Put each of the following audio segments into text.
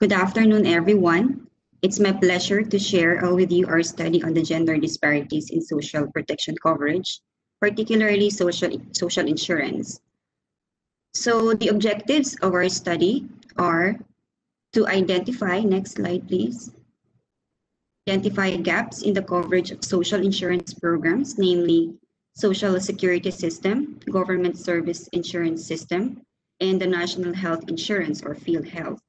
Good afternoon, everyone. It's my pleasure to share with you our study on the gender disparities in social protection coverage, particularly social, social insurance. So the objectives of our study are to identify, next slide please, identify gaps in the coverage of social insurance programs, namely Social Security System, Government Service Insurance System, and the National Health Insurance or PhilHealth.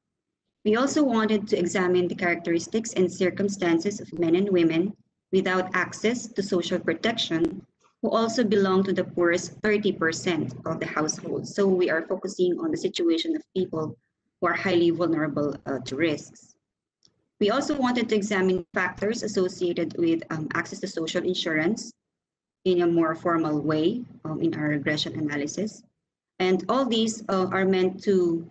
We also wanted to examine the characteristics and circumstances of men and women without access to social protection who also belong to the poorest 30% of the household. So we are focusing on the situation of people who are highly vulnerable uh, to risks. We also wanted to examine factors associated with um, access to social insurance in a more formal way um, in our regression analysis. And all these uh, are meant to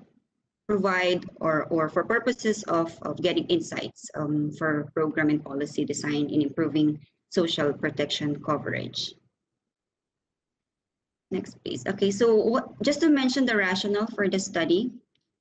provide or, or for purposes of, of getting insights um, for program and policy design in improving social protection coverage. Next, please. Okay, so what, just to mention the rationale for the study,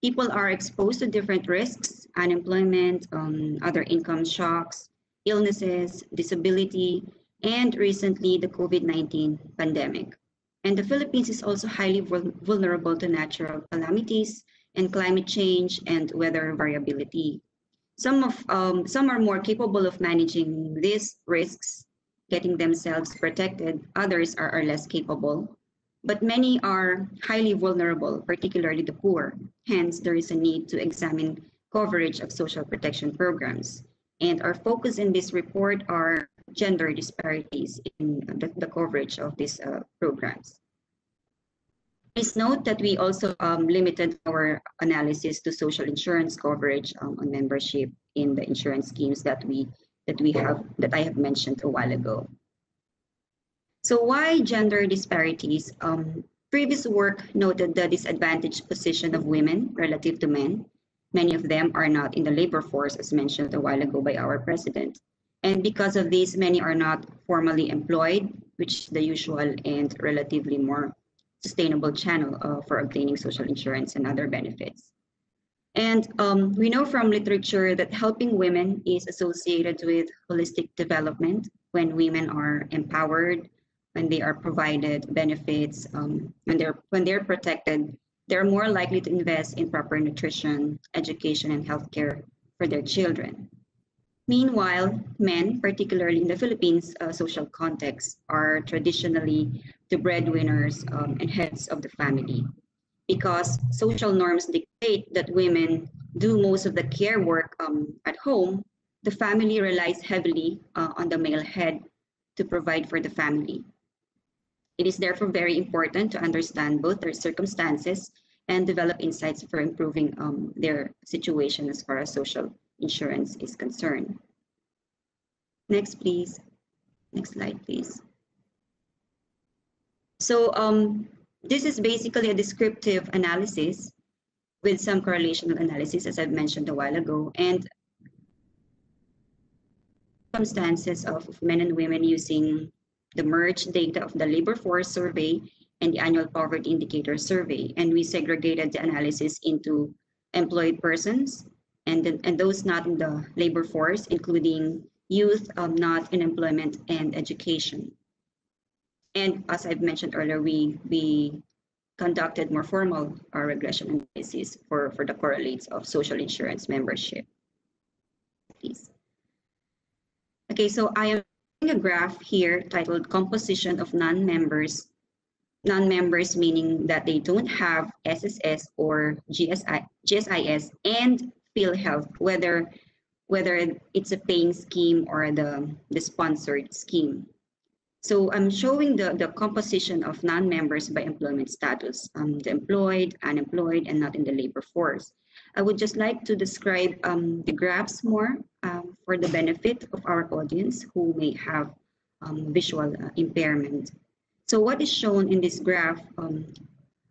people are exposed to different risks, unemployment, um, other income shocks, illnesses, disability, and recently the COVID-19 pandemic. And the Philippines is also highly vulnerable to natural calamities, and climate change and weather variability. Some, of, um, some are more capable of managing these risks, getting themselves protected. Others are, are less capable, but many are highly vulnerable, particularly the poor. Hence, there is a need to examine coverage of social protection programs. And our focus in this report are gender disparities in the, the coverage of these uh, programs. Please note that we also um, limited our analysis to social insurance coverage um, on membership in the insurance schemes that we that we have that I have mentioned a while ago. So why gender disparities? Um, previous work noted the disadvantaged position of women relative to men. Many of them are not in the labor force, as mentioned a while ago by our president. And because of this, many are not formally employed, which is the usual and relatively more sustainable channel uh, for obtaining social insurance and other benefits. And um, we know from literature that helping women is associated with holistic development when women are empowered, when they are provided benefits, um, when they're when they're protected, they're more likely to invest in proper nutrition, education, and healthcare for their children. Meanwhile, men, particularly in the Philippines uh, social context, are traditionally the breadwinners um, and heads of the family because social norms dictate that women do most of the care work um, at home, the family relies heavily uh, on the male head to provide for the family. It is therefore very important to understand both their circumstances and develop insights for improving um, their situation as far as social insurance is concerned. Next, please. Next slide, please. So um, this is basically a descriptive analysis with some correlational analysis, as I've mentioned a while ago, and circumstances of men and women using the merged data of the labor force survey and the annual poverty indicator survey. And we segregated the analysis into employed persons and, and those not in the labor force, including youth um, not in employment and education. And as I've mentioned earlier, we, we conducted more formal uh, regression analysis for, for the correlates of social insurance membership. Please. Okay, so I am a graph here titled Composition of Non-Members. Non-members meaning that they don't have SSS or GSI, GSIS and PhilHealth, whether whether it's a paying scheme or the, the sponsored scheme. So I'm showing the, the composition of non-members by employment status, um, the employed, unemployed, and not in the labor force. I would just like to describe um, the graphs more um, for the benefit of our audience who may have um, visual uh, impairment. So what is shown in this graph um,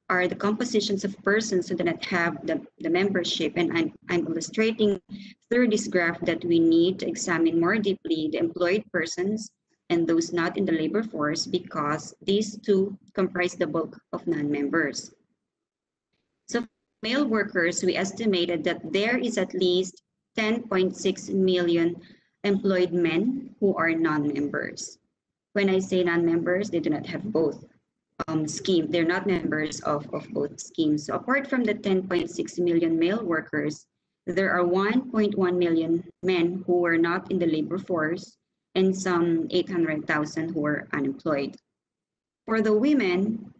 are the compositions of persons who do not have the, the membership. And I'm, I'm illustrating through this graph that we need to examine more deeply the employed persons and those not in the labor force because these two comprise the bulk of non-members. So male workers, we estimated that there is at least 10.6 million employed men who are non-members. When I say non-members, they do not have both um, scheme. They're not members of, of both schemes. So apart from the 10.6 million male workers, there are 1.1 million men who are not in the labor force and some 800,000 who are unemployed. For the women,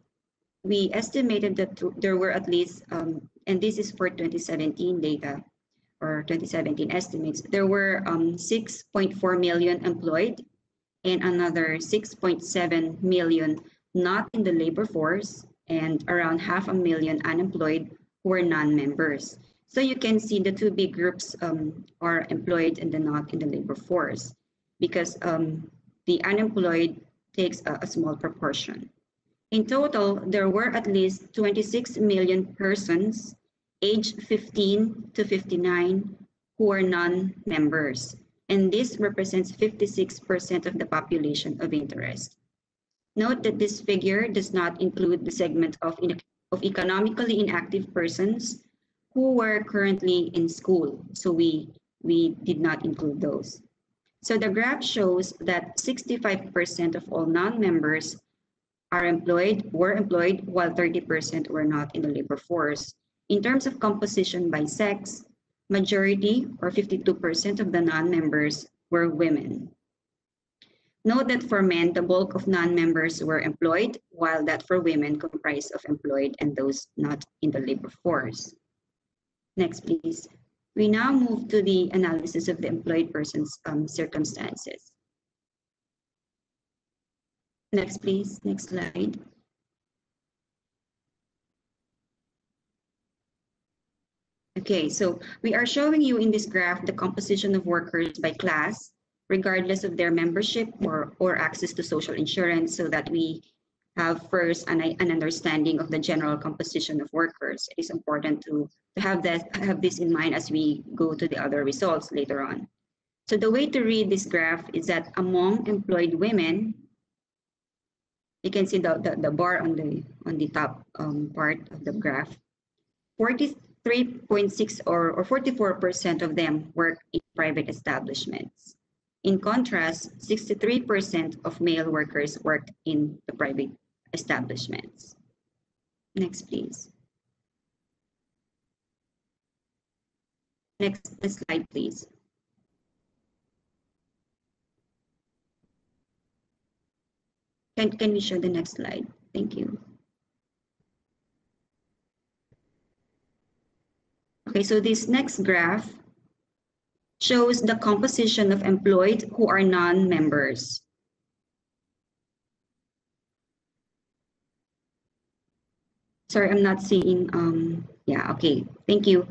we estimated that there were at least, um, and this is for 2017 data or 2017 estimates, there were um, 6.4 million employed and another 6.7 million not in the labor force and around half a million unemployed who are non-members. So you can see the two big groups um, are employed and the not in the labor force because um, the unemployed takes a, a small proportion. In total, there were at least 26 million persons aged 15 to 59 who are non-members, and this represents 56% of the population of interest. Note that this figure does not include the segment of, of economically inactive persons who were currently in school, so we, we did not include those. So the graph shows that 65% of all non-members are employed, were employed, while 30% were not in the labor force. In terms of composition by sex, majority or 52% of the non-members were women. Note that for men, the bulk of non-members were employed, while that for women comprised of employed and those not in the labor force. Next, please. We now move to the analysis of the employed person's um, circumstances. Next, please. Next slide. Okay, so we are showing you in this graph the composition of workers by class, regardless of their membership or, or access to social insurance so that we have first an, an understanding of the general composition of workers. It is important to, to have, that, have this in mind as we go to the other results later on. So the way to read this graph is that among employed women, you can see the, the, the bar on the on the top um, part of the graph. 43.6 or, or 44% of them work in private establishments. In contrast, 63% of male workers work in the private establishments. Next, please. Next slide, please. Can, can we show the next slide? Thank you. Okay, so this next graph shows the composition of employed who are non-members. Sorry, I'm not seeing, um, yeah, okay, thank you.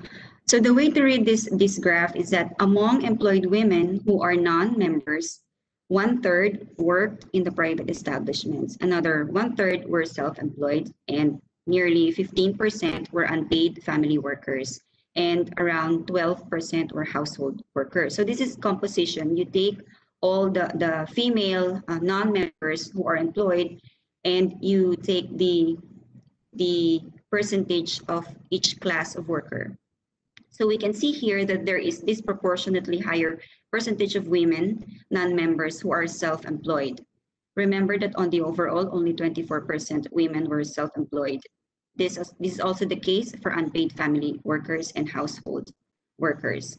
So the way to read this, this graph is that among employed women who are non-members, one third worked in the private establishments, another one third were self-employed, and nearly 15% were unpaid family workers, and around 12% were household workers. So this is composition. You take all the, the female uh, non-members who are employed, and you take the, the percentage of each class of worker. So we can see here that there is disproportionately higher percentage of women, non-members who are self-employed. Remember that on the overall, only 24% women were self-employed. This, this is also the case for unpaid family workers and household workers.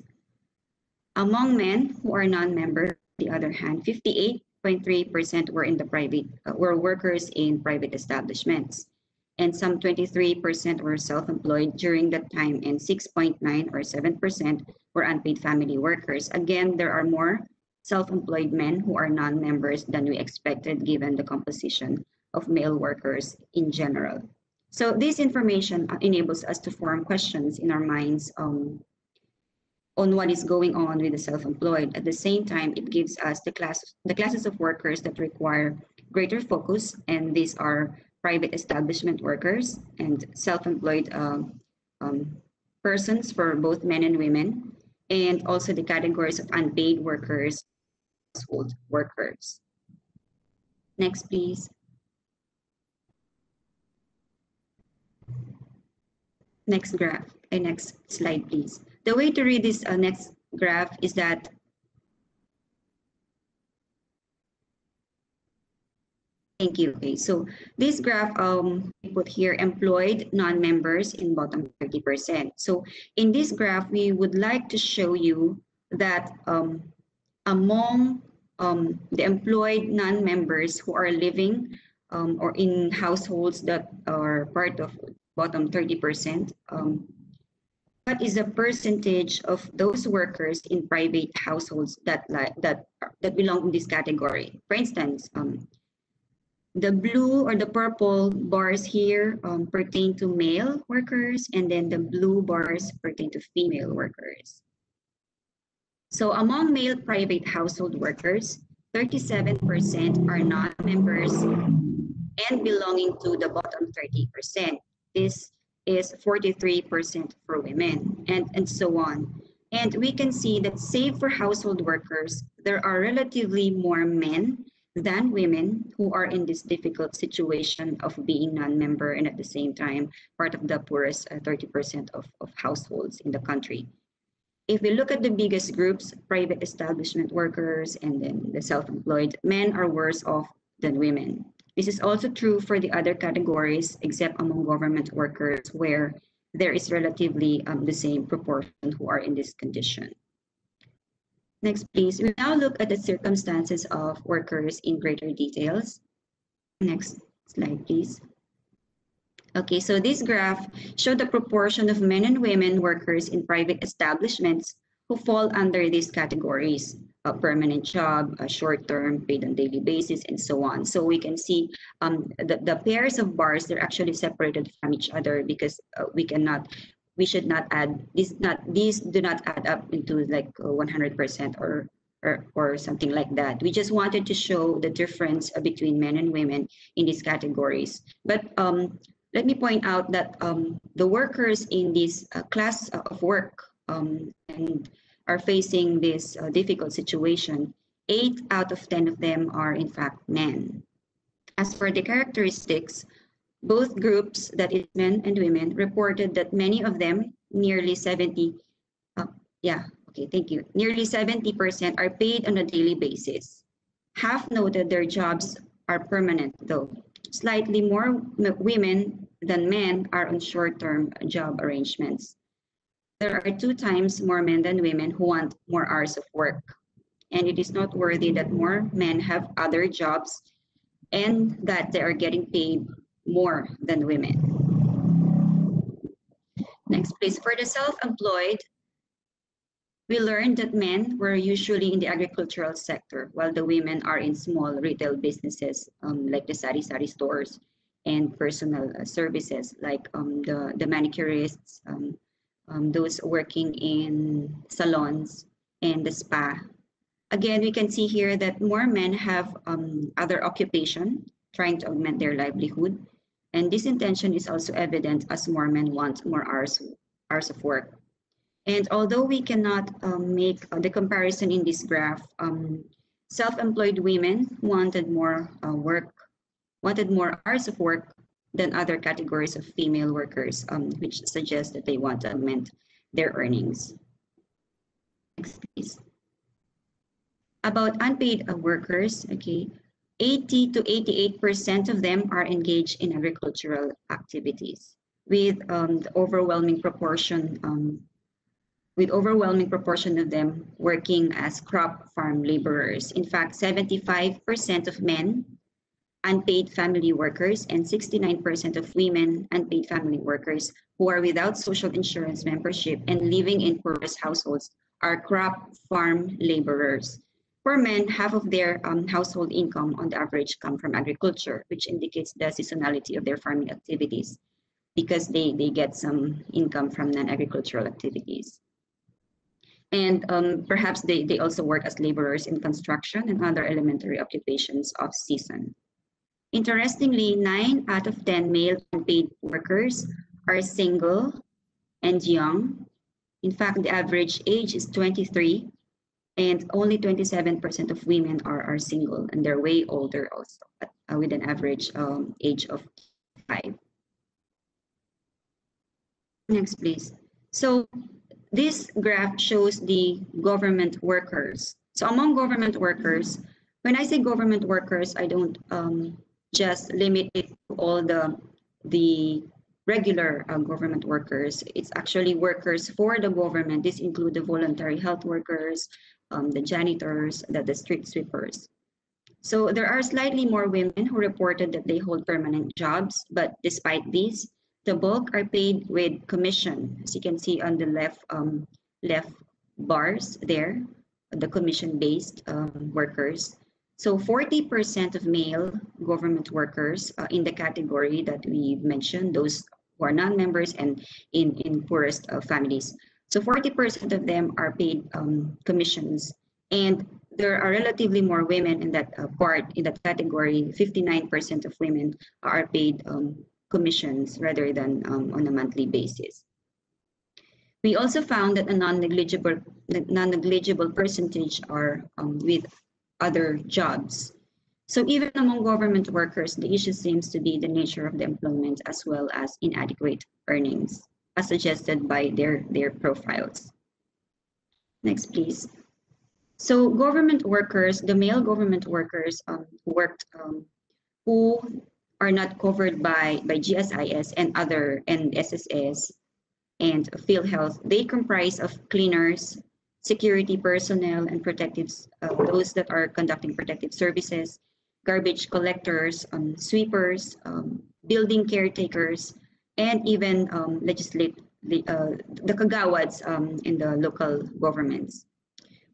Among men who are non-members, the other hand, 58.3% were in the private, uh, were workers in private establishments and some 23% were self-employed during that time and 6.9 or 7% were unpaid family workers. Again, there are more self-employed men who are non-members than we expected given the composition of male workers in general. So this information enables us to form questions in our minds um, on what is going on with the self-employed. At the same time, it gives us the class the classes of workers that require greater focus, and these are private establishment workers and self-employed um, um, persons for both men and women, and also the categories of unpaid workers, household workers. Next, please. Next graph, uh, next slide, please. The way to read this uh, next graph is that Thank you. Okay, so this graph um put here employed non-members in bottom 30%. So in this graph, we would like to show you that um, among um, the employed non-members who are living um, or in households that are part of bottom 30%, um, what is the percentage of those workers in private households that that that belong in this category? For instance, um, the blue or the purple bars here um, pertain to male workers and then the blue bars pertain to female workers. So among male private household workers, 37% are not members and belonging to the bottom 30%. This is 43% for women and, and so on. And we can see that save for household workers, there are relatively more men than women who are in this difficult situation of being non-member and at the same time part of the poorest 30% uh, of, of households in the country. If we look at the biggest groups, private establishment workers and then the self-employed, men are worse off than women. This is also true for the other categories except among government workers where there is relatively um, the same proportion who are in this condition. Next, please. We now look at the circumstances of workers in greater details. Next slide, please. Okay, so this graph showed the proportion of men and women workers in private establishments who fall under these categories, a permanent job, a short-term, paid on daily basis, and so on. So we can see um, the, the pairs of bars, they're actually separated from each other because uh, we cannot we should not add these not these do not add up into like 100% or or, or something like that. We just wanted to show the difference between men and women in these categories. But um, let me point out that um, the workers in this uh, class of work um, and are facing this uh, difficult situation, eight out of 10 of them are in fact men. As for the characteristics, both groups, that is men and women, reported that many of them, nearly 70, uh, yeah, okay, thank you, nearly 70% are paid on a daily basis. Half noted their jobs are permanent though. Slightly more women than men are on short-term job arrangements. There are two times more men than women who want more hours of work. And it is noteworthy that more men have other jobs and that they are getting paid more than women. Next, please. For the self-employed, we learned that men were usually in the agricultural sector, while the women are in small retail businesses um, like the sari-sari stores and personal uh, services like um, the, the manicurists, um, um those working in salons and the spa. Again, we can see here that more men have um, other occupation trying to augment their livelihood and this intention is also evident as more men want more hours, hours of work. And although we cannot um, make uh, the comparison in this graph, um, self-employed women wanted more uh, work, wanted more hours of work than other categories of female workers, um, which suggests that they want to augment their earnings. Next, please. About unpaid uh, workers, okay, 80 to 88% of them are engaged in agricultural activities with um, the overwhelming proportion um, with overwhelming proportion of them working as crop farm laborers. In fact, 75% of men unpaid family workers and 69% of women unpaid family workers who are without social insurance membership and living in poorest households are crop farm laborers. For men, half of their um, household income on the average come from agriculture, which indicates the seasonality of their farming activities because they, they get some income from non-agricultural activities. And um, perhaps they, they also work as laborers in construction and other elementary occupations of season. Interestingly, nine out of 10 male unpaid workers are single and young. In fact, the average age is 23 and only 27% of women are, are single and they're way older also uh, with an average um, age of five. Next, please. So this graph shows the government workers. So among government workers, when I say government workers, I don't um, just limit it to all the the regular uh, government workers. It's actually workers for the government. This include the voluntary health workers, um, the janitors, the, the street sweepers. So there are slightly more women who reported that they hold permanent jobs, but despite these, the bulk are paid with commission. As you can see on the left um, left bars there, the commission-based um, workers. So 40% of male government workers uh, in the category that we mentioned, those who are non-members and in, in poorest uh, families. So 40% of them are paid um, commissions. And there are relatively more women in that uh, part, in that category. 59% of women are paid um, commissions rather than um, on a monthly basis. We also found that a non-negligible non-negligible percentage are um, with other jobs. So even among government workers, the issue seems to be the nature of the employment as well as inadequate earnings, as suggested by their, their profiles. Next, please. So government workers, the male government workers um, worked um, who are not covered by, by GSIS and other and SSS and PhilHealth, they comprise of cleaners, security personnel, and protective, uh, those that are conducting protective services, garbage collectors, um, sweepers, um, building caretakers, and even um, legislate the, uh, the kagawads um, in the local governments.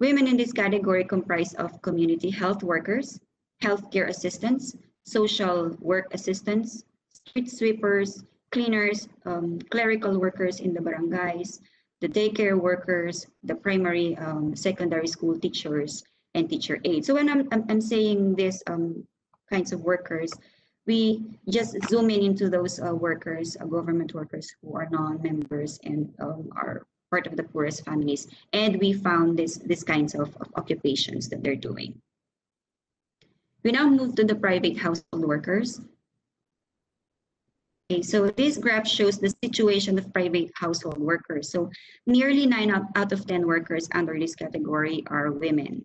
Women in this category comprise of community health workers, healthcare assistants, social work assistants, street sweepers, cleaners, um, clerical workers in the barangays, the daycare workers, the primary, um, secondary school teachers, and teacher aides. So when I'm, I'm, I'm saying this um, kinds of workers, we just zoom in into those uh, workers, uh, government workers who are non-members and um, are part of the poorest families. And we found this, this kinds of, of occupations that they're doing. We now move to the private household workers. Okay, so this graph shows the situation of private household workers. So nearly nine out, out of 10 workers under this category are women.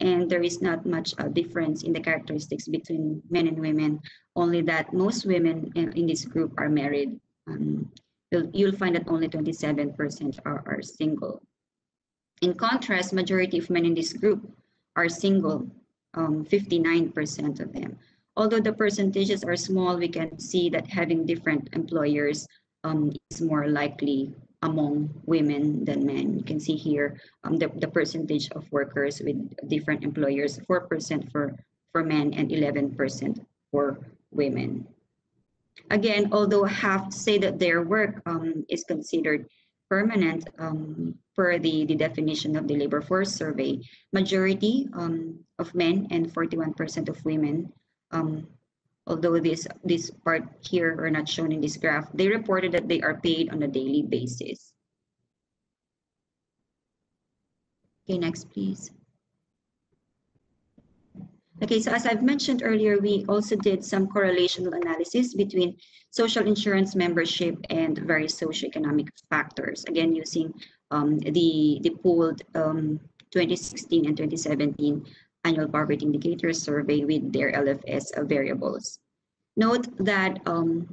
And there is not much uh, difference in the characteristics between men and women, only that most women in, in this group are married. Um, you'll, you'll find that only 27% are, are single. In contrast, majority of men in this group are single, um, 59% of them. Although the percentages are small, we can see that having different employers um, is more likely among women than men. You can see here um, the, the percentage of workers with different employers, 4% for, for men and 11% for women. Again, although to say that their work um, is considered permanent um, per the, the definition of the labor force survey, majority um, of men and 41% of women, um, although this, this part here are not shown in this graph, they reported that they are paid on a daily basis. Okay, next please. Okay, so as I've mentioned earlier, we also did some correlational analysis between social insurance membership and various socioeconomic factors, again, using um, the, the pooled um, 2016 and 2017 annual poverty indicator survey with their LFS variables. Note that um,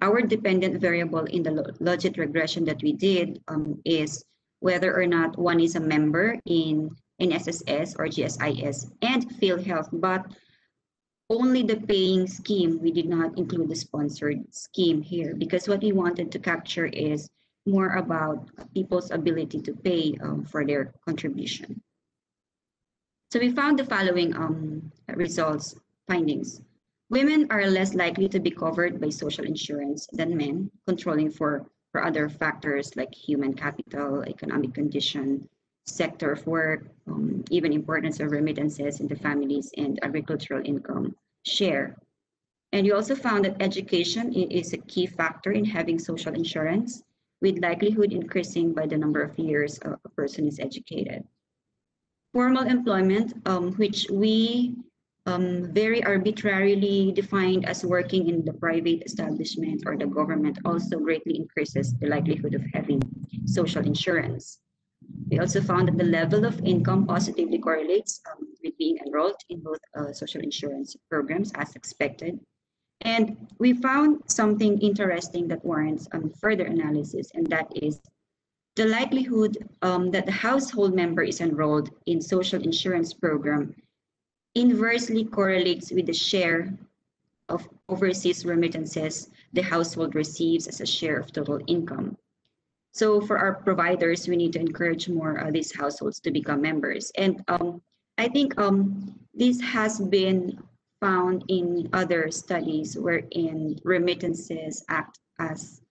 our dependent variable in the logit regression that we did um, is whether or not one is a member in in SSS or GSIS and PhilHealth, but only the paying scheme. We did not include the sponsored scheme here because what we wanted to capture is more about people's ability to pay um, for their contribution. So we found the following um, results, findings. Women are less likely to be covered by social insurance than men, controlling for, for other factors like human capital, economic condition, sector of work, um, even importance of remittances in the families and agricultural income share. And you also found that education is a key factor in having social insurance, with likelihood increasing by the number of years a, person is educated. Formal employment, um, which we um, very arbitrarily defined as working in the private establishment or the government also greatly increases the likelihood of having social insurance. We also found that the level of income positively correlates um, with being enrolled in both uh, social insurance programs as expected. And we found something interesting that warrants um, further analysis, and that is the likelihood um, that the household member is enrolled in social insurance program inversely correlates with the share of overseas remittances the household receives as a share of total income. So for our providers, we need to encourage more of these households to become members. And um, I think um, this has been found in other studies wherein remittances act as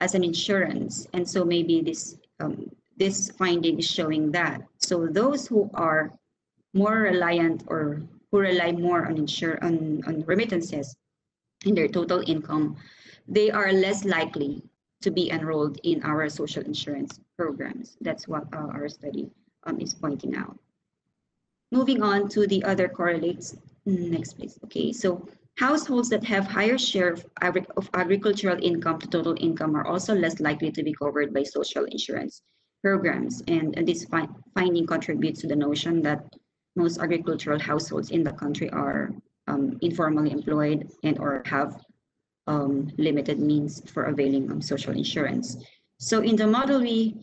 as an insurance. And so maybe this um, this finding is showing that. So those who are more reliant or who rely more on insure on, on remittances in their total income, they are less likely to be enrolled in our social insurance programs. That's what uh, our study um, is pointing out. Moving on to the other correlates. Next, please. Okay, so households that have higher share of, agri of agricultural income to total income are also less likely to be covered by social insurance programs. And, and this fi finding contributes to the notion that most agricultural households in the country are um, informally employed and or have um, limited means for availing um, social insurance. So in the model we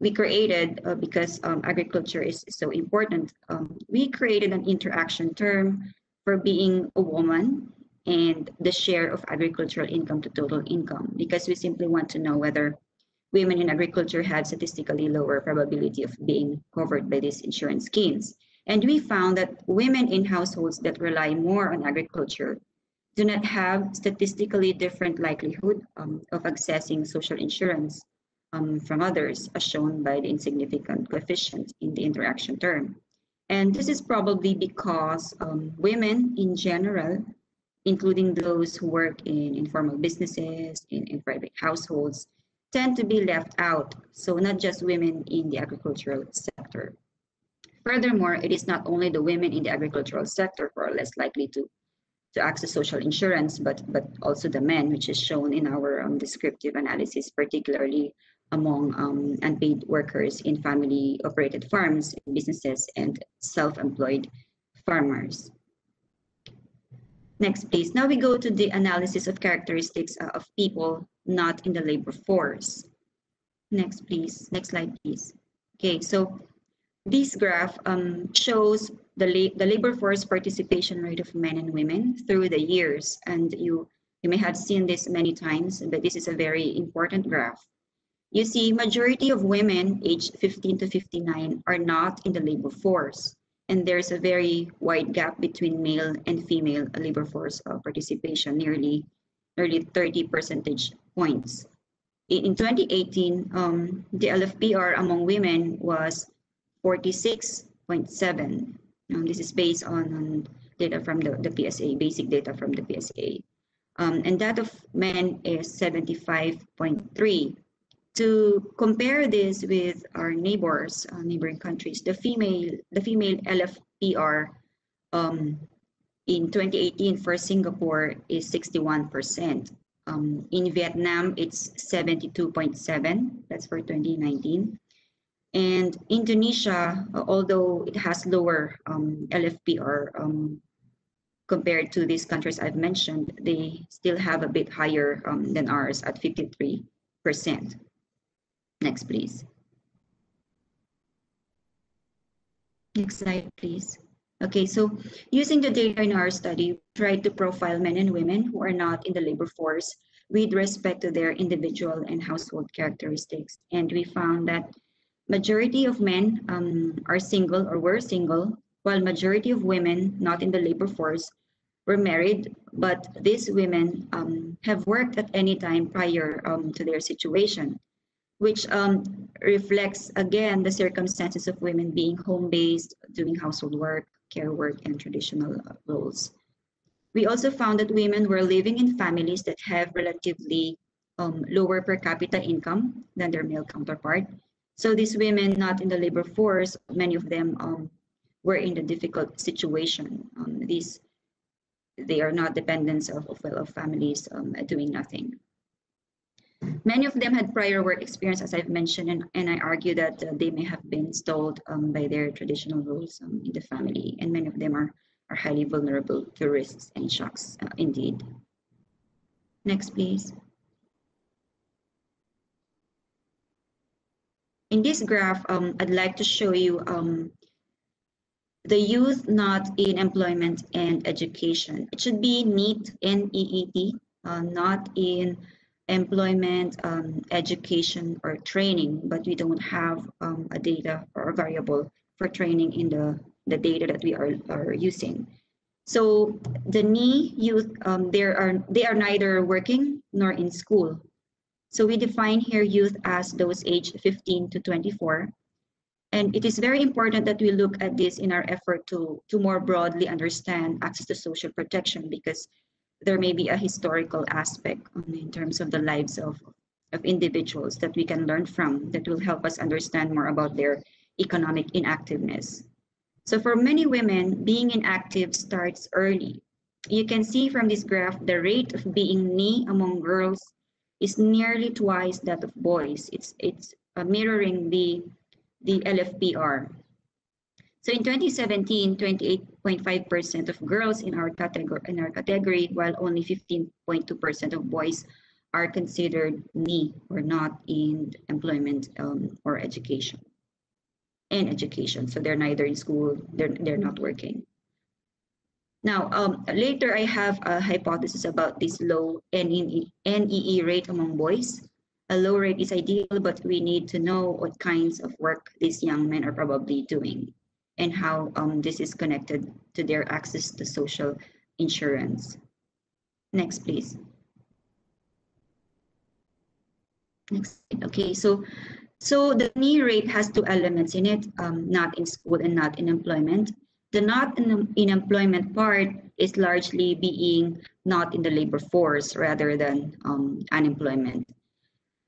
we created, uh, because um, agriculture is so important, um, we created an interaction term for being a woman and the share of agricultural income to total income, because we simply want to know whether women in agriculture have statistically lower probability of being covered by these insurance schemes. And we found that women in households that rely more on agriculture do not have statistically different likelihood um, of accessing social insurance um, from others, as shown by the insignificant coefficient in the interaction term. And this is probably because um, women in general, including those who work in informal businesses, in, in private households, tend to be left out. So not just women in the agricultural sector. Furthermore, it is not only the women in the agricultural sector who are less likely to, to access social insurance, but, but also the men, which is shown in our um, descriptive analysis, particularly among um, unpaid workers in family operated farms, businesses, and self-employed farmers. Next, please. Now we go to the analysis of characteristics uh, of people not in the labor force. Next, please. Next slide, please. Okay, so this graph um, shows the, la the labor force participation rate of men and women through the years. And you, you may have seen this many times, but this is a very important graph. You see, majority of women aged 15 to 59 are not in the labor force. And there's a very wide gap between male and female labor force uh, participation, nearly, nearly 30 percentage points. In, in 2018, um, the LFPR among women was 46.7. Um, this is based on, on, data from the, the PSA, basic data from the PSA. Um, and that of men is 75.3. To compare this with our neighbors, uh, neighboring countries, the female, the female LFPR um, in 2018 for Singapore is 61%. Um, in Vietnam, it's 72.7. That's for 2019. And Indonesia, uh, although it has lower um, LFPR um, compared to these countries I've mentioned, they still have a bit higher um, than ours at 53%. Next, please. Next slide, please. Okay, so using the data in our study, we tried to profile men and women who are not in the labor force with respect to their individual and household characteristics. And we found that Majority of men um, are single or were single, while majority of women not in the labor force were married, but these women um, have worked at any time prior um, to their situation, which um, reflects again the circumstances of women being home-based, doing household work, care work, and traditional roles. We also found that women were living in families that have relatively um, lower per capita income than their male counterpart, so these women not in the labor force, many of them um, were in the difficult situation. Um, these they are not dependents of, of, of families um, doing nothing. Many of them had prior work experience, as I've mentioned, and, and I argue that uh, they may have been stalled um, by their traditional roles um, in the family, and many of them are, are highly vulnerable to risks and shocks uh, indeed. Next, please. In this graph, um, I'd like to show you um, the youth not in employment and education. It should be NEET, N-E-E-T, uh, not in employment, um, education, or training, but we don't have um, a data or a variable for training in the, the data that we are, are using. So the NEE youth, um, they, are, they are neither working nor in school. So we define here youth as those aged 15 to 24. And it is very important that we look at this in our effort to, to more broadly understand access to social protection because there may be a historical aspect in terms of the lives of, of individuals that we can learn from that will help us understand more about their economic inactiveness. So for many women, being inactive starts early. You can see from this graph the rate of being NEE among girls is nearly twice that of boys. It's, it's mirroring the, the LFPR. So in 2017, 28.5% of girls in our category, in our category, while only 15.2% of boys are considered NEE or not in employment um, or education and education. So they're neither in school, they're, they're not working. Now, um, later I have a hypothesis about this low NEE rate among boys. A low rate is ideal, but we need to know what kinds of work these young men are probably doing and how um, this is connected to their access to social insurance. Next, please. Next, okay, so so the NEE rate has two elements in it, um, not in school and not in employment. The not in, in employment part is largely being not in the labor force rather than um, unemployment.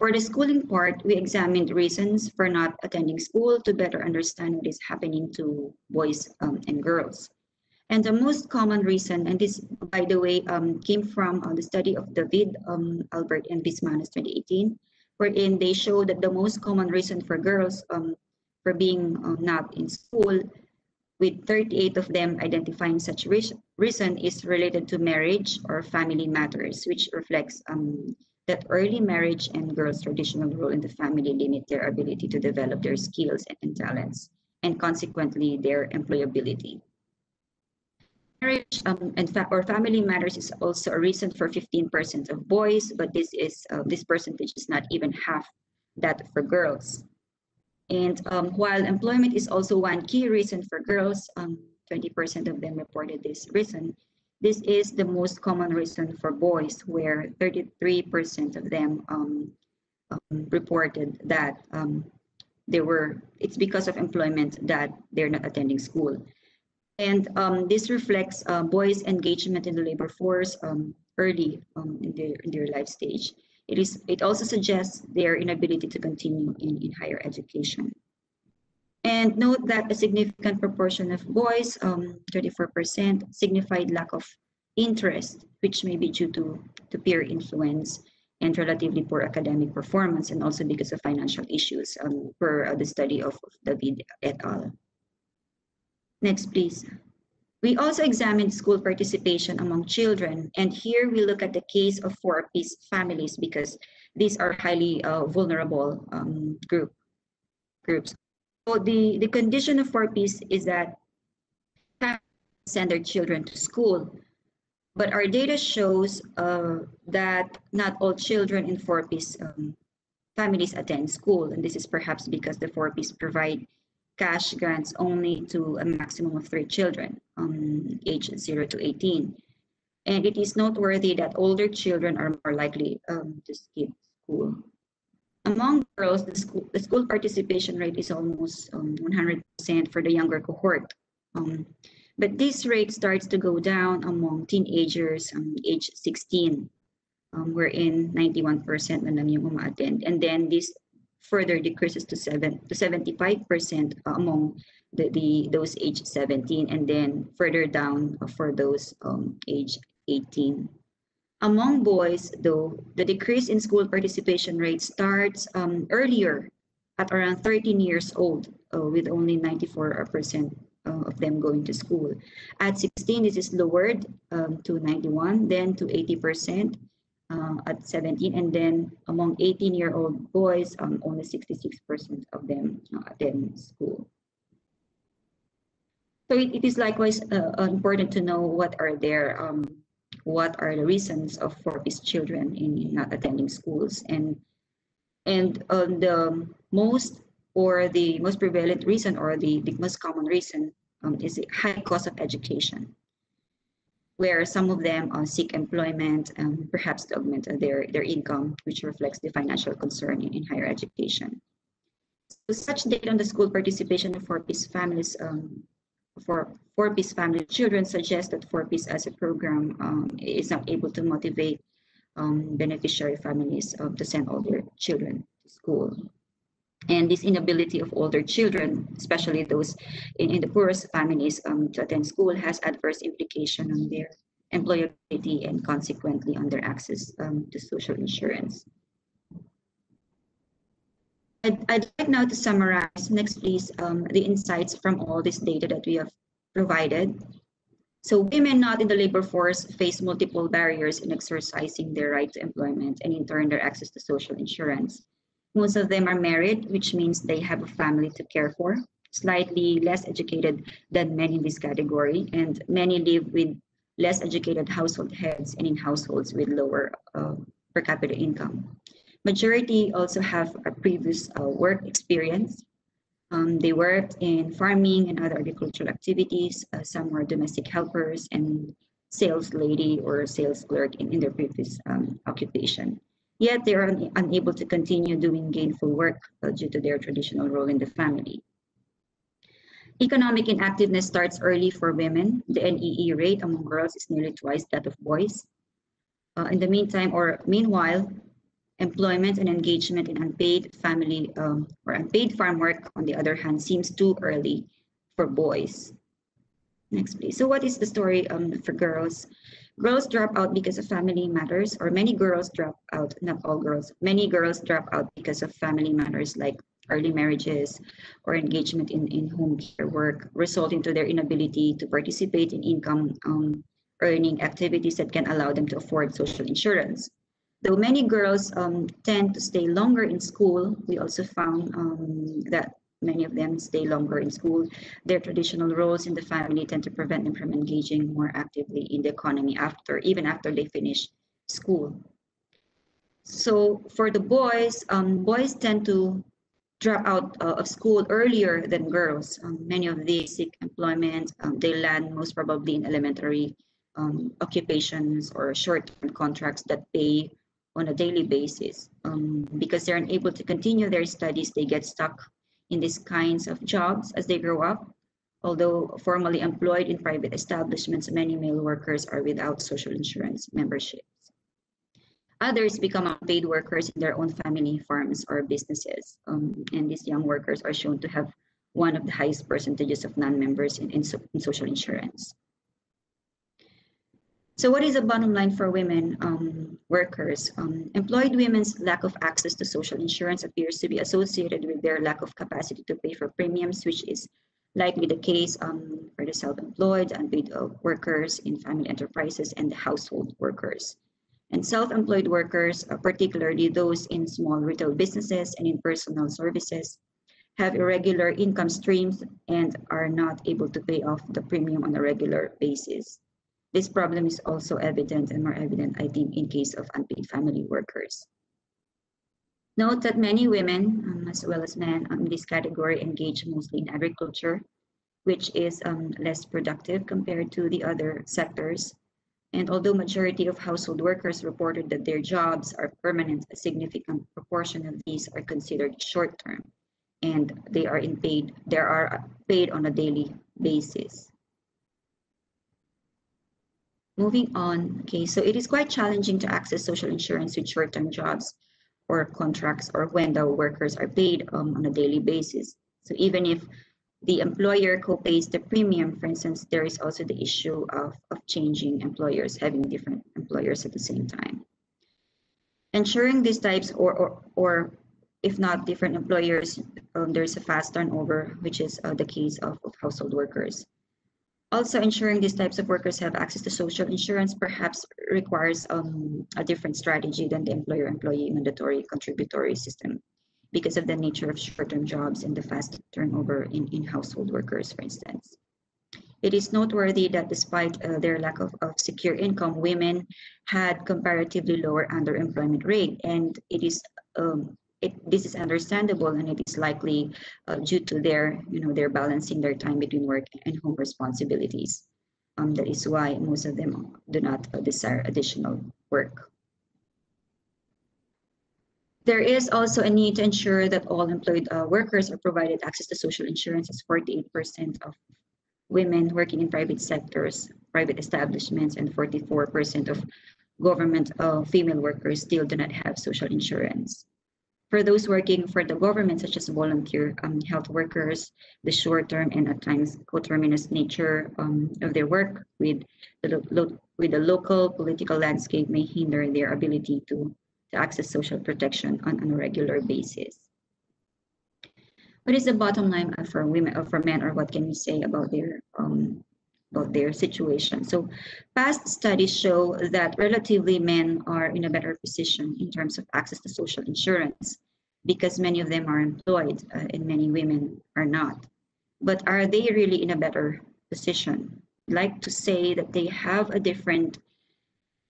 For the schooling part, we examined reasons for not attending school to better understand what is happening to boys um, and girls. And the most common reason, and this, by the way, um, came from uh, the study of David, um, Albert, and Vizmanos 2018, wherein they show that the most common reason for girls um, for being um, not in school, with 38 of them identifying such reason is related to marriage or family matters, which reflects um, that early marriage and girls' traditional role in the family limit their ability to develop their skills and talents, and consequently their employability marriage um, and fa or family matters is also a reason for 15% of boys, but this is uh, this percentage is not even half that for girls. And um, while employment is also one key reason for girls, 20% um, of them reported this reason. This is the most common reason for boys, where 33% of them um, um, reported that they were. It's because of employment that they're not attending school. And um, this reflects uh, boys' engagement in the labor force um, early um, in, their, in their life stage. It, is, it also suggests their inability to continue in, in higher education. And note that a significant proportion of boys, 34%, um, signified lack of interest, which may be due to, to peer influence and relatively poor academic performance, and also because of financial issues um, per uh, the study of, David et al. Next, please. We also examined school participation among children, and here we look at the case of 4Ps families because these are highly uh, vulnerable um, group groups. So the, the condition of 4Ps is that send their children to school, but our data shows uh, that not all children in 4Ps um, families attend school, and this is perhaps because the 4Ps provide cash grants only to a maximum of three children, um, aged 0 to 18. And it is noteworthy that older children are more likely um, to skip school. Among girls, the school, the school participation rate is almost 100% um, for the younger cohort. Um, but this rate starts to go down among teenagers um, age 16, um, wherein 91% na lang yung umaattend. And then this further decreases to seven to 75% among the, the those age 17 and then further down for those um, age 18. Among boys, though, the decrease in school participation rate starts um, earlier at around 13 years old, uh, with only 94% uh, of them going to school. At 16, this is lowered um, to 91, then to 80% uh, at 17, and then among 18-year-old boys, um, only 66% of them uh, attend school. So it, it is likewise uh, important to know what are their um, what are the reasons of for these children in not attending schools and and uh, the most or the most prevalent reason or the, the most common reason um, is the high cost of education where some of them uh, seek employment and perhaps to augment their, their income, which reflects the financial concern in, in higher education. So such data on the school participation of 4Ps families um, for 4Ps family children suggests that 4Ps as a program um, is not able to motivate um, beneficiary families uh, to send all their children to school. And this inability of older children, especially those in, in the poorest families, um, to attend school has adverse implication on their employability and consequently on their access um, to social insurance. I'd, I'd, like now to summarize, next please, um, the insights from all this data that we have provided. So women not in the labor force face multiple barriers in exercising their right to employment and in turn their access to social insurance. Most of them are married, which means they have a family to care for, slightly less educated than men in this category, and many live with less educated household heads and in households with lower uh, per capita income. Majority also have a previous uh, work experience. Um, they worked in farming and other agricultural activities. Uh, some were domestic helpers and sales lady or sales clerk in, in their previous um, occupation. Yet they are un unable to continue doing gainful work uh, due to their traditional role in the family. Economic inactiveness starts early for women. The NEE rate among girls is nearly twice that of boys. Uh, in the meantime, or meanwhile, Employment and engagement in unpaid family um, or unpaid farm work, on the other hand, seems too early for boys. Next, please. So what is the story um, for girls? Girls drop out because of family matters, or many girls drop out, not all girls, many girls drop out because of family matters like early marriages or engagement in, in home care work, resulting to their inability to participate in income um, earning activities that can allow them to afford social insurance. Though many girls um, tend to stay longer in school, we also found um, that many of them stay longer in school. Their traditional roles in the family tend to prevent them from engaging more actively in the economy after, even after they finish school. So for the boys, um, boys tend to drop out uh, of school earlier than girls. Um, many of these seek employment. Um, they land most probably in elementary um, occupations or short-term contracts that pay on a daily basis. Um, because they're unable to continue their studies, they get stuck in these kinds of jobs as they grow up. Although formally employed in private establishments, many male workers are without social insurance memberships. Others become unpaid workers in their own family farms or businesses. Um, and these young workers are shown to have one of the highest percentages of non-members in, in, so, in social insurance. So what is the bottom line for women um, workers? Um, employed women's lack of access to social insurance appears to be associated with their lack of capacity to pay for premiums, which is likely the case um, for the self-employed, unpaid uh, workers in family enterprises, and the household workers. And self-employed workers, uh, particularly those in small retail businesses and in personal services, have irregular income streams and are not able to pay off the premium on a regular basis. This problem is also evident and more evident, I think, in case of unpaid family workers. Note that many women, um, as well as men um, in this category, engage mostly in agriculture, which is um, less productive compared to the other sectors. And although majority of household workers reported that their jobs are permanent, a significant proportion of these are considered short-term, and they are in paid. They are paid on a daily basis. Moving on, okay, so it is quite challenging to access social insurance with short-term jobs or contracts or when the workers are paid um, on a daily basis. So even if the employer co-pays the premium, for instance, there is also the issue of, of changing employers, having different employers at the same time. Ensuring these types or, or, or if not different employers, um, there's a fast turnover, which is uh, the case of, of household workers. Also, ensuring these types of workers have access to social insurance perhaps requires um, a different strategy than the employer-employee mandatory contributory system because of the nature of short-term jobs and the fast turnover in, in household workers, for instance. It is noteworthy that despite uh, their lack of, of secure income, women had comparatively lower underemployment rate, and it is um, it, this is understandable and it is likely uh, due to their, you know, their balancing their time between work and home responsibilities. Um, that is why most of them do not uh, desire additional work. There is also a need to ensure that all employed uh, workers are provided access to social insurance as 48% of women working in private sectors, private establishments, and 44% of government uh, female workers still do not have social insurance for those working for the government, such as volunteer um, health workers, the short-term and at times coterminous nature um, of their work with the, lo- with the local political landscape may hinder their ability to, to access social protection on, on a regular basis. What is the bottom line for women or for men, or what can you say about their um, about their situation. So past studies show that relatively men are in a better position in terms of access to social insurance because many of them are employed uh, and many women are not. But are they really in a better position? I'd like to say that they have a different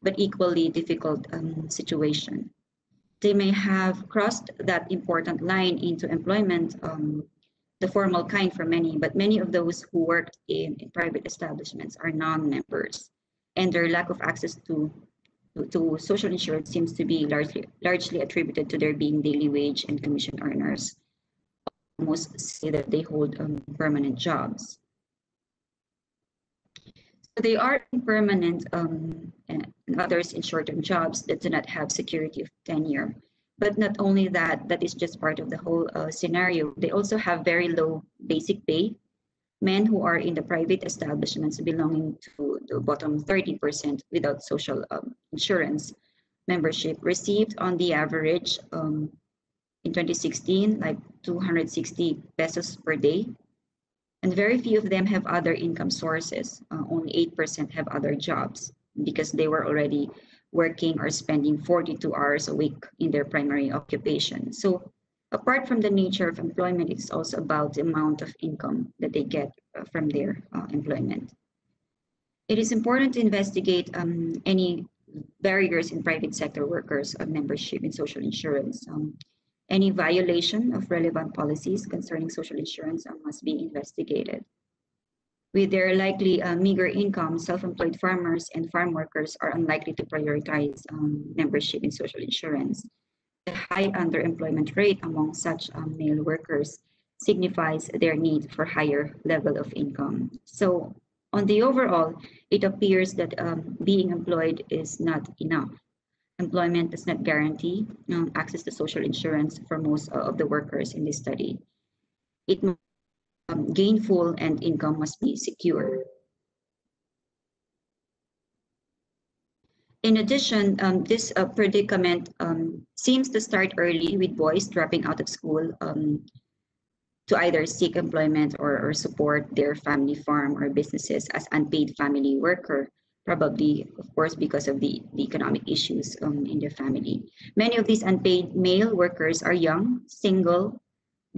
but equally difficult um, situation. They may have crossed that important line into employment um, the formal kind for many, but many of those who work in, in private establishments are non-members, and their lack of access to, to, social insurance seems to be largely largely attributed to their being daily wage and commission earners. Most say that they hold um, permanent jobs. So they are permanent um, and others in short-term jobs that do not have security of tenure but not only that, that is just part of the whole uh, scenario. They also have very low basic pay. Men who are in the private establishments belonging to the bottom 30% without social um, insurance membership received on the average um, in 2016 like 260 pesos per day. And very few of them have other income sources. Uh, only 8% have other jobs because they were already working or spending 42 hours a week in their primary occupation. So apart from the nature of employment, it's also about the amount of income that they get uh, from their uh, employment. It is important to investigate um, any barriers in private sector workers of membership in social insurance. Um, any violation of relevant policies concerning social insurance uh, must be investigated. With their likely uh, meager income, self-employed farmers and farm workers are unlikely to prioritize um, membership in social insurance. The high underemployment rate among such um, male workers signifies their need for higher level of income. So on the overall, it appears that um, being employed is not enough. Employment does not guarantee um, access to social insurance for most of the workers in this study. It um, gainful and income must be secure. In addition, um, this uh, predicament um, seems to start early with boys dropping out of school um, to either seek employment or, or, support their family farm or businesses as unpaid family worker, probably, of course, because of the, the economic issues um, in their family. Many of these unpaid male workers are young, single,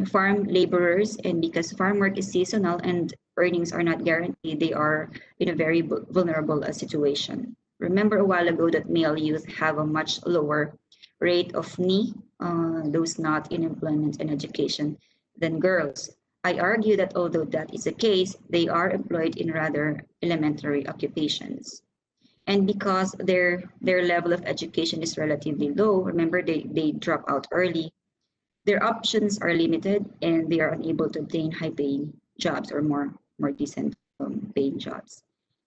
farm laborers and because farm work is seasonal and earnings are not guaranteed, they are in a very vulnerable uh, situation. Remember a while ago that male youth have a much lower rate of NEE, uh, those not in employment and education, than girls. I argue that although that is the case, they are employed in rather elementary occupations. And because their, their level of education is relatively low, remember they, they drop out early, their options are limited and they are unable to obtain high paying jobs or more more decent um, paying jobs.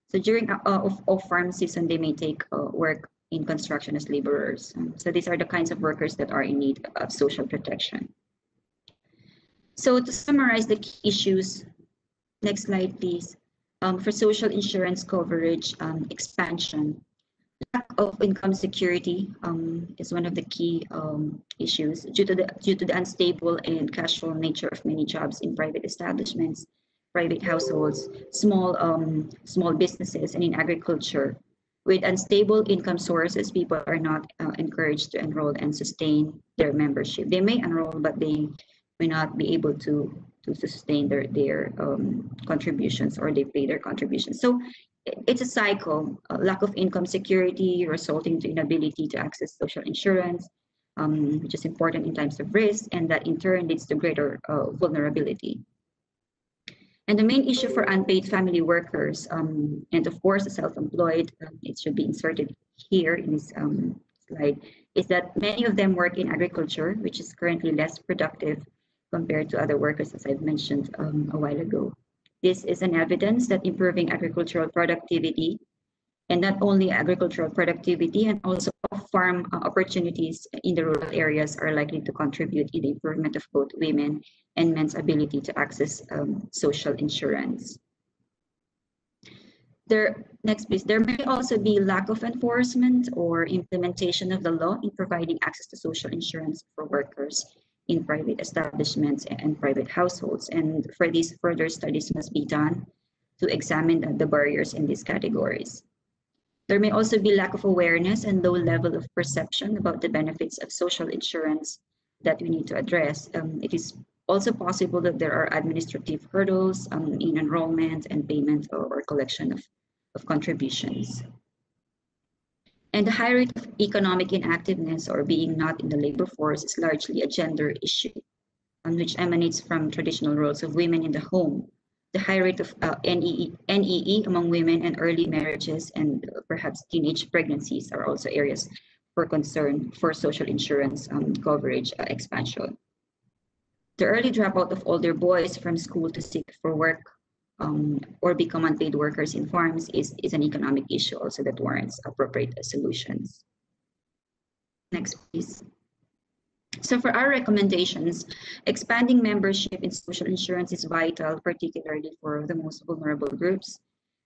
So during uh, off, off farm season, they may take uh, work in construction as laborers. Um, so these are the kinds of workers that are in need of social protection. So to summarize the key issues, next slide, please. Um, for social insurance coverage um, expansion, lack of income security um, is one of the key um, issues due to the due to the unstable and casual nature of many jobs in private establishments, private households, small um, small businesses, and in agriculture. With unstable income sources, people are not uh, encouraged to enroll and sustain their membership. They may enroll, but they may not be able to to sustain their their um, contributions or they pay their contributions. So it's a cycle, a lack of income security resulting to inability to access social insurance, um, which is important in times of risk, and that in turn leads to greater uh, vulnerability. And the main issue for unpaid family workers, um, and of course the self-employed, um, it should be inserted here in this um, slide, is that many of them work in agriculture, which is currently less productive compared to other workers, as I've mentioned um, a while ago. This is an evidence that improving agricultural productivity and not only agricultural productivity and also farm uh, opportunities in the rural areas are likely to contribute in the improvement of both women and men's ability to access um, social insurance. There, next please, there may also be lack of enforcement or implementation of the law in providing access to social insurance for workers in private establishments and private households. And for these, further studies must be done to examine the barriers in these categories. There may also be lack of awareness and low level of perception about the benefits of social insurance that we need to address. Um, it is also possible that there are administrative hurdles um, in enrollment and payment or, or collection of, of contributions. And the high rate of economic inactiveness or being not in the labor force is largely a gender issue, um, which emanates from traditional roles of women in the home. The high rate of uh, NEE, NEE among women and early marriages and perhaps teenage pregnancies are also areas for concern for social insurance um, coverage uh, expansion. The early dropout of older boys from school to seek for work um, or become unpaid workers in farms is, is an economic issue also that warrants appropriate solutions. Next, please. So for our recommendations, expanding membership in social insurance is vital, particularly for the most vulnerable groups.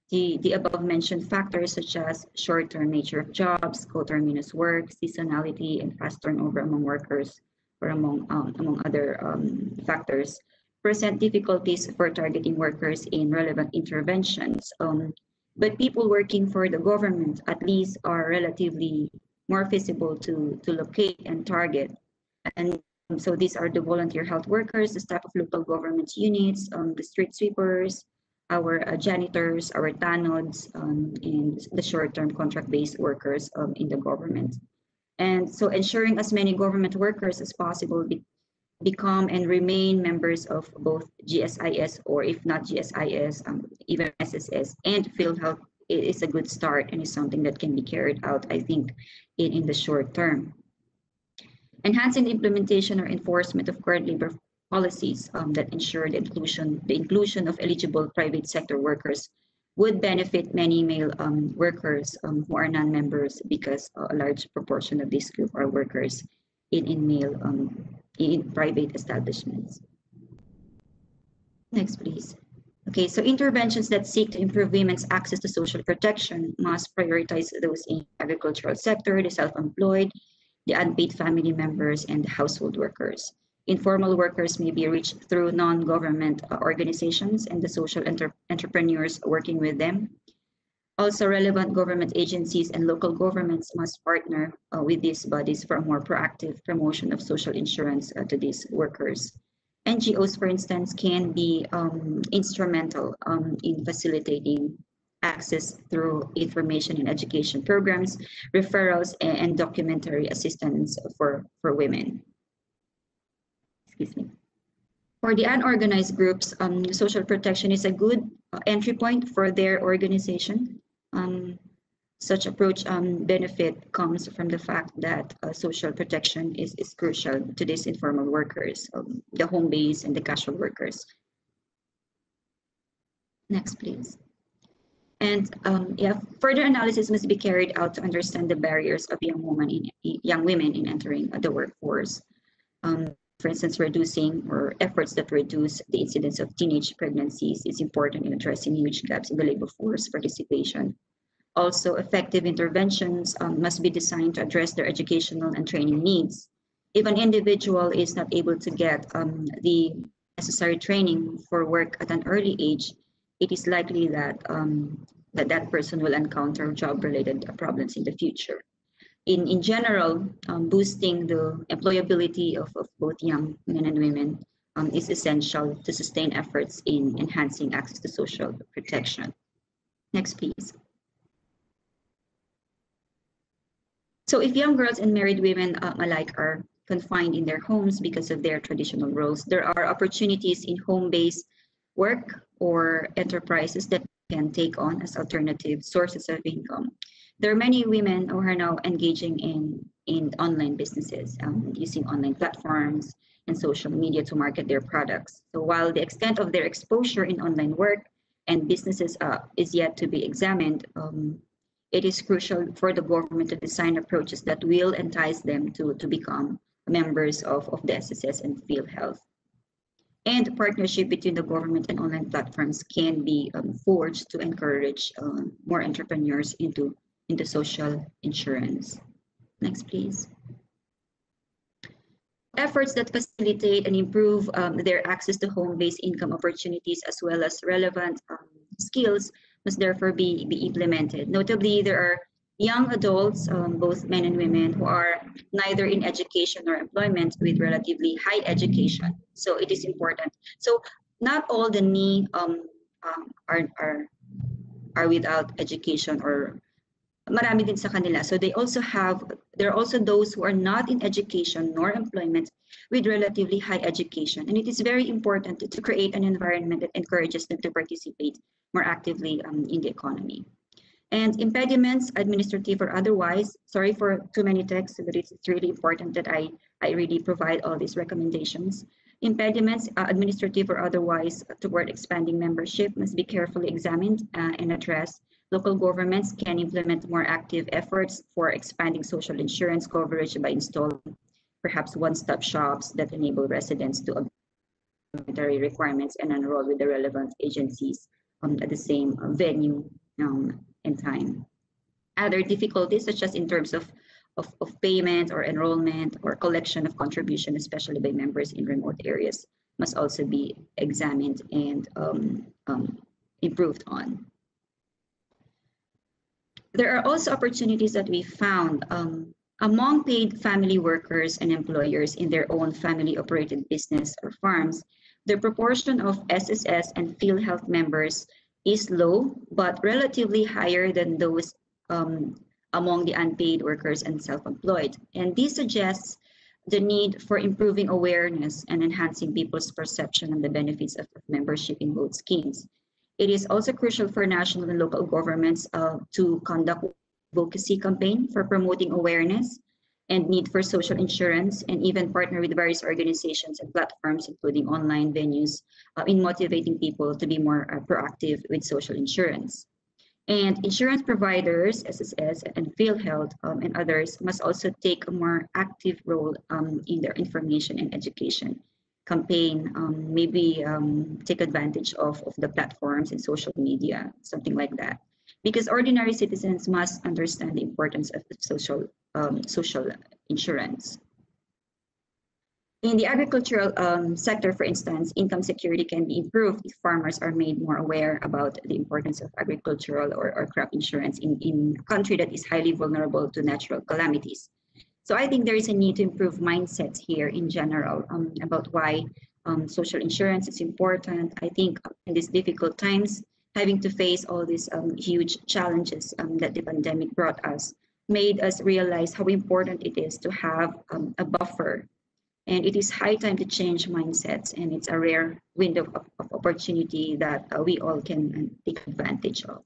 The, the above mentioned factors such as short-term nature of jobs, coterminous work, seasonality, and fast turnover among workers, or among, um, among other um, factors, present difficulties for targeting workers in relevant interventions. Um, but people working for the government at least are relatively more feasible to, to locate and target. And so these are the volunteer health workers, the staff of local government units, um, the street sweepers, our uh, janitors, our tanods, um, and the short-term contract-based workers um, in the government. And so ensuring as many government workers as possible become and remain members of both GSIS or if not GSIS, um, even SSS and PhilHealth is a good start and is something that can be carried out, I think, in, in the short term. Enhancing the implementation or enforcement of current labor policies um, that ensure the inclusion, the inclusion of eligible private sector workers would benefit many male um, workers um, who are non-members because a large proportion of this group are workers in, in male um, in private establishments. Next, please. Okay, so interventions that seek to improve women's access to social protection must prioritize those in agricultural sector, the self-employed, the unpaid family members, and the household workers. Informal workers may be reached through non-government uh, organizations and the social entrepreneurs working with them. Also, relevant government agencies and local governments must partner uh, with these bodies for a more proactive promotion of social insurance uh, to these workers. NGOs, for instance, can be um, instrumental um, in facilitating access through information and education programs, referrals, and, and documentary assistance for, for women. Excuse me. For the unorganized groups, um, social protection is a good entry point for their organization um, such approach um, benefit comes from the fact that uh, social protection is, is crucial to these informal workers, um, the home base and the casual workers. Next, please. And um, yeah, further analysis must be carried out to understand the barriers of young women in young women in entering the workforce. Um, for instance, reducing or efforts that reduce the incidence of teenage pregnancies is important in addressing huge gaps in the labor force participation. Also, effective interventions um, must be designed to address their educational and training needs. If an individual is not able to get um, the necessary training for work at an early age, it is likely that um, that, that person will encounter job-related problems in the future. In, in general, um, boosting the employability of, of both young men and women um, is essential to sustain efforts in enhancing access to social protection. Next, please. So if young girls and married women um, alike are confined in their homes because of their traditional roles, there are opportunities in home-based work or enterprises that can take on as alternative sources of income. There are many women who are now engaging in, in online businesses, um, using online platforms and social media to market their products. So while the extent of their exposure in online work and businesses uh, is yet to be examined, um, it is crucial for the government to design approaches that will entice them to, to become members of, of the SSS and PhilHealth. and partnership between the government and online platforms can be um, forged to encourage um, more entrepreneurs into, into social insurance. Next, please. Efforts that facilitate and improve um, their access to home-based income opportunities as well as relevant um, skills must therefore be, be implemented. Notably, there are young adults, um, both men and women, who are neither in education or employment with relatively high education. So it is important. So not all the NEE um, um, are, are, are without education or marami din sa kanila. So they also have, there are also those who are not in education nor employment with relatively high education. And it is very important to, to create an environment that encourages them to participate more actively um, in the economy. And impediments, administrative or otherwise, sorry for too many texts, but it's, it's really important that I, I really provide all these recommendations. Impediments, uh, administrative or otherwise, toward expanding membership must be carefully examined uh, and addressed. Local governments can implement more active efforts for expanding social insurance coverage by installing perhaps one-stop shops that enable residents to obey requirements and enroll with the relevant agencies um, at the same venue um, and time. Other difficulties, such as in terms of, of, of payment or enrollment or collection of contribution, especially by members in remote areas, must also be examined and um, um, improved on. There are also opportunities that we found um, among paid family workers and employers in their own family operated business or farms. The proportion of SSS and PhilHealth members is low, but relatively higher than those um, among the unpaid workers and self-employed. And this suggests the need for improving awareness and enhancing people's perception of the benefits of membership in both schemes. It is also crucial for national and local governments uh, to conduct advocacy campaign for promoting awareness and need for social insurance and even partner with various organizations and platforms, including online venues, uh, in motivating people to be more uh, proactive with social insurance. And insurance providers, SSS and PhilHealth um, and others must also take a more active role um, in their information and education campaign, um, maybe um, take advantage of, of the platforms and social media, something like that because ordinary citizens must understand the importance of social um, social insurance. In the agricultural um, sector, for instance, income security can be improved if farmers are made more aware about the importance of agricultural or, or crop insurance in, in a country that is highly vulnerable to natural calamities. So I think there is a need to improve mindsets here in general um, about why um, social insurance is important. I think in these difficult times, having to face all these um, huge challenges um, that the pandemic brought us made us realize how important it is to have um, a buffer. And it is high time to change mindsets, and it's a rare window of, of opportunity that uh, we all can uh, take advantage of.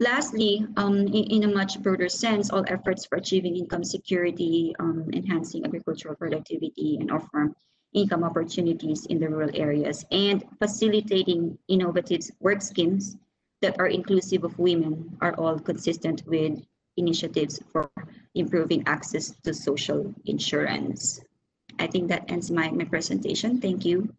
Lastly, um, in, in, a much broader sense, all efforts for achieving income security, um, enhancing agricultural productivity, and off-farm income opportunities in the rural areas and facilitating innovative work schemes that are inclusive of women are all consistent with initiatives for improving access to social insurance. I think that ends my, my presentation. Thank you.